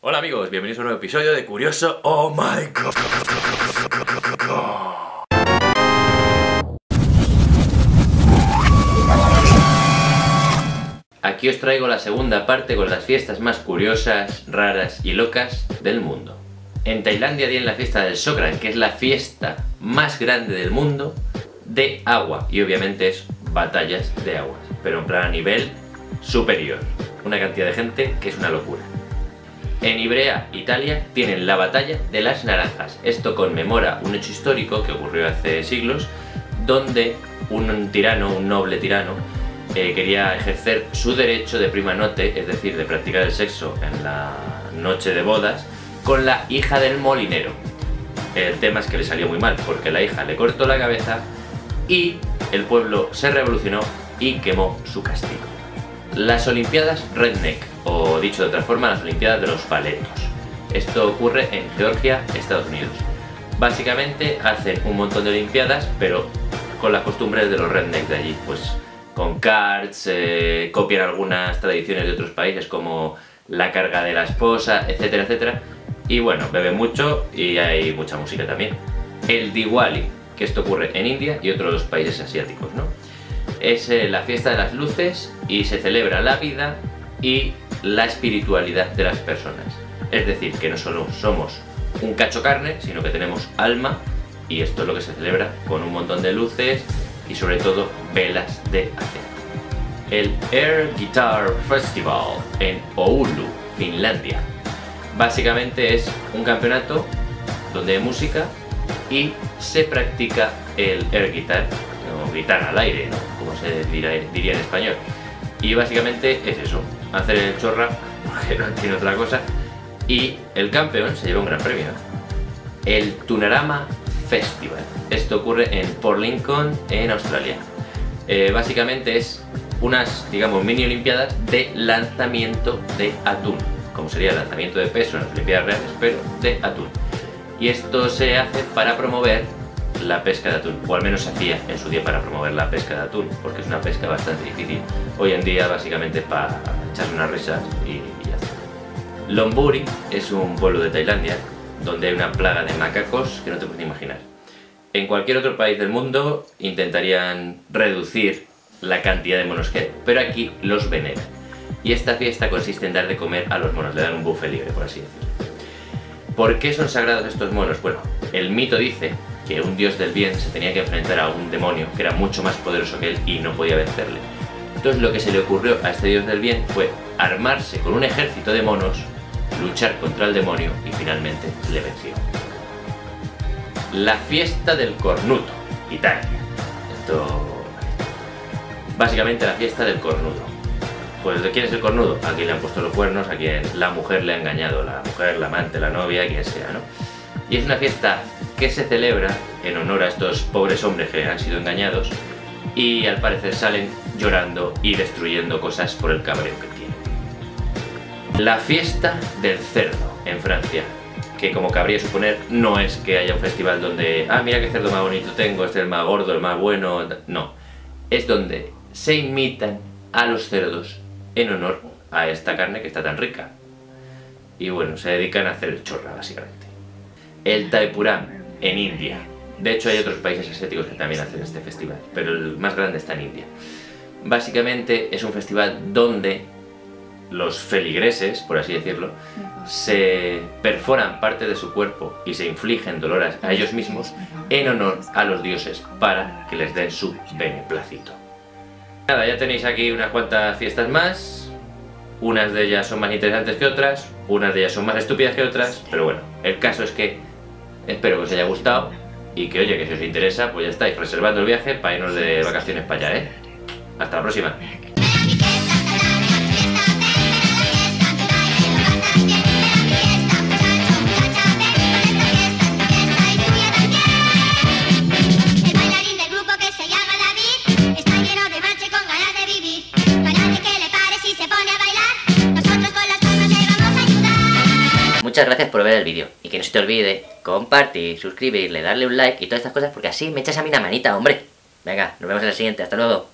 Hola amigos, bienvenidos a un nuevo episodio de Curioso Oh My God. Aquí os traigo la segunda parte con las fiestas más curiosas, raras y locas del mundo. En Tailandia tienen la fiesta del Sokran, que es la fiesta más grande del mundo de agua. Y obviamente es batallas de aguas, pero en plan a nivel superior. Una cantidad de gente que es una locura. En Ibrea, Italia, tienen la batalla de las naranjas. Esto conmemora un hecho histórico que ocurrió hace siglos, donde un tirano, un noble tirano, eh, quería ejercer su derecho de prima note, es decir, de practicar el sexo en la noche de bodas, con la hija del molinero. El tema es que le salió muy mal, porque la hija le cortó la cabeza y el pueblo se revolucionó y quemó su castigo. Las Olimpiadas Redneck, o dicho de otra forma, las Olimpiadas de los Paletos. Esto ocurre en Georgia, Estados Unidos. Básicamente hacen un montón de Olimpiadas, pero con las costumbres de los rednecks de allí, pues con cards, eh, copian algunas tradiciones de otros países como la carga de la esposa, etcétera, etcétera. Y bueno, beben mucho y hay mucha música también. El Diwali, que esto ocurre en India y otros países asiáticos, ¿no? Es eh, la fiesta de las luces y se celebra la vida y la espiritualidad de las personas. Es decir, que no solo somos un cacho carne, sino que tenemos alma y esto es lo que se celebra con un montón de luces y sobre todo velas de acero. El Air Guitar Festival en Oulu, Finlandia. Básicamente es un campeonato donde hay música y se practica el air guitar, o guitarra al aire, ¿no? Se diría, en español. Y básicamente es eso, hacer el chorra, porque no tiene otra cosa. Y el campeón se lleva un gran premio. El Tunarama Festival. Esto ocurre en Port Lincoln, en Australia. Eh, básicamente es unas, digamos, mini olimpiadas de lanzamiento de atún. Como sería el lanzamiento de peso en las olimpiadas reales, pero de atún. Y esto se hace para promover la pesca de atún, o al menos se hacía en su día para promover la pesca de atún, porque es una pesca bastante difícil. Hoy en día básicamente para echar unas risas y, está. Lomburi es un pueblo de Tailandia donde hay una plaga de macacos que no te puedes imaginar. En cualquier otro país del mundo intentarían reducir la cantidad de monos que hay, pero aquí los veneran. Y esta fiesta consiste en dar de comer a los monos, le dan un buffet libre, por así decirlo. ¿Por qué son sagrados estos monos? Bueno, el mito dice que un dios del bien se tenía que enfrentar a un demonio que era mucho más poderoso que él y no podía vencerle. Entonces lo que se le ocurrió a este dios del bien fue armarse con un ejército de monos, luchar contra el demonio y finalmente le venció. La fiesta del cornuto, Italia. Esto... Básicamente la fiesta del cornudo. Pues ¿de quién es el cornudo? A quien le han puesto los cuernos, a quien la mujer le ha engañado, la mujer, la amante, la novia, quien sea, ¿no? Y es una fiesta que se celebra en honor a estos pobres hombres que han sido engañados y al parecer salen llorando y destruyendo cosas por el cabreo que tienen. La fiesta del cerdo en Francia, que como cabría suponer no es que haya un festival donde, ah, mira qué cerdo más bonito tengo, este es el más gordo, el más bueno, no. Es donde se imitan a los cerdos en honor a esta carne que está tan rica. Y bueno, se dedican a hacer el chorra, básicamente. El Taipuram, en India. De hecho hay otros países asiáticos que también hacen este festival, pero el más grande está en India. Básicamente es un festival donde los feligreses, por así decirlo, se perforan parte de su cuerpo y se infligen dolores a ellos mismos en honor a los dioses para que les den su beneplácito. Nada, ya tenéis aquí unas cuantas fiestas más, unas de ellas son más interesantes que otras, unas de ellas son más estúpidas que otras, pero bueno, el caso es que Espero que os haya gustado y que oye, que si os interesa, pues ya estáis reservando el viaje para irnos de vacaciones para allá, ¿eh? Hasta la próxima. Muchas gracias por ver el vídeo y que no se te olvide compartir, suscribirle, darle un like y todas estas cosas porque así me echas a mí una manita, hombre. Venga, nos vemos en la siguiente, hasta luego.